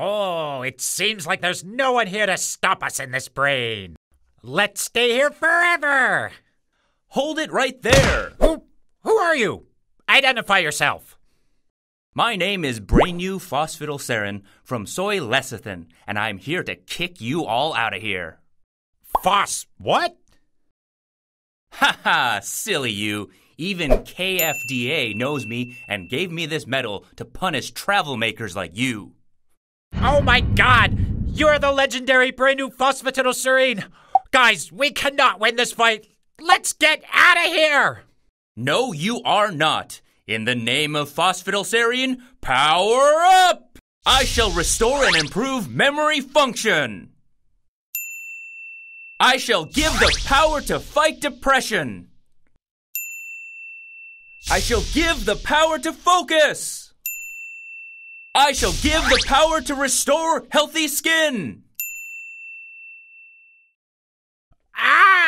Oh, it seems like there's no one here to stop us in this brain. Let's stay here forever. Hold it right there. Who, who are you? Identify yourself. My name is Brainew Phosphatidylserine from Soy Lecithin, and I'm here to kick you all out of here. Phos, what? Ha ha, silly you. Even KFDA knows me and gave me this medal to punish travel makers like you. Oh my god! You're the legendary Brainew Phosphatidylserine! Guys, we cannot win this fight! Let's get out of here! No, you are not. In the name of Phosphatidylserine, power up! I shall restore and improve memory function. I shall give the power to fight depression. I shall give the power to focus. I shall give the power to restore healthy skin. Ah!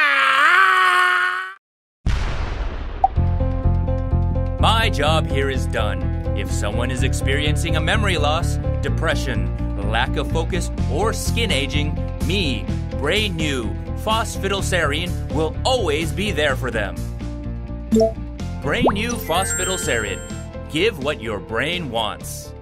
My job here is done. If someone is experiencing a memory loss, depression, lack of focus, or skin aging, me, Brainew Phosphatidylserine, will always be there for them. Brainew Phosphatidylserine. Give what your brain wants.